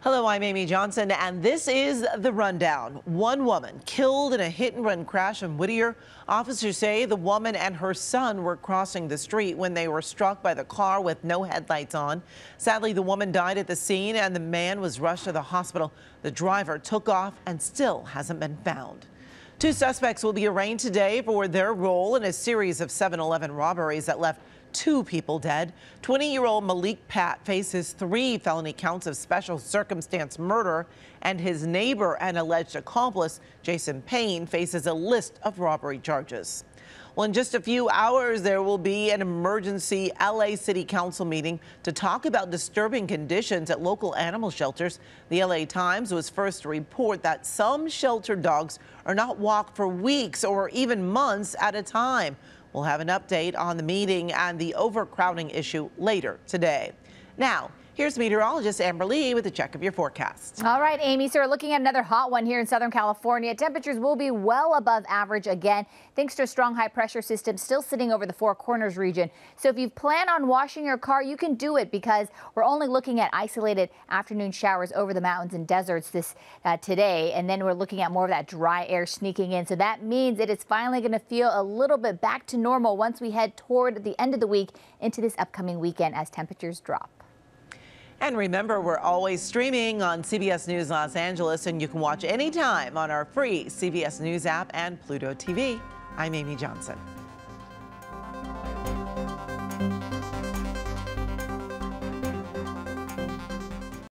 Hello, I'm Amy Johnson, and this is the rundown. One woman killed in a hit and run crash in Whittier. Officers say the woman and her son were crossing the street when they were struck by the car with no headlights on. Sadly, the woman died at the scene and the man was rushed to the hospital. The driver took off and still hasn't been found. Two suspects will be arraigned today for their role in a series of 7 Eleven robberies that left two people dead. 20 year old Malik Patt faces three felony counts of special circumstance murder, and his neighbor and alleged accomplice, Jason Payne, faces a list of robbery charges. Well, in just a few hours, there will be an emergency LA City Council meeting to talk about disturbing conditions at local animal shelters. The LA Times was first to report that some shelter dogs are not walked for weeks or even months at a time. We'll have an update on the meeting and the overcrowding issue later today. Now, Here's meteorologist Amber Lee with a check of your forecast. All right, Amy. So we're looking at another hot one here in Southern California. Temperatures will be well above average again, thanks to a strong high pressure system still sitting over the Four Corners region. So if you plan on washing your car, you can do it because we're only looking at isolated afternoon showers over the mountains and deserts this uh, today. And then we're looking at more of that dry air sneaking in. So that means it is finally going to feel a little bit back to normal once we head toward the end of the week into this upcoming weekend as temperatures drop. And remember, we're always streaming on CBS News Los Angeles, and you can watch anytime on our free CBS News app and Pluto TV. I'm Amy Johnson.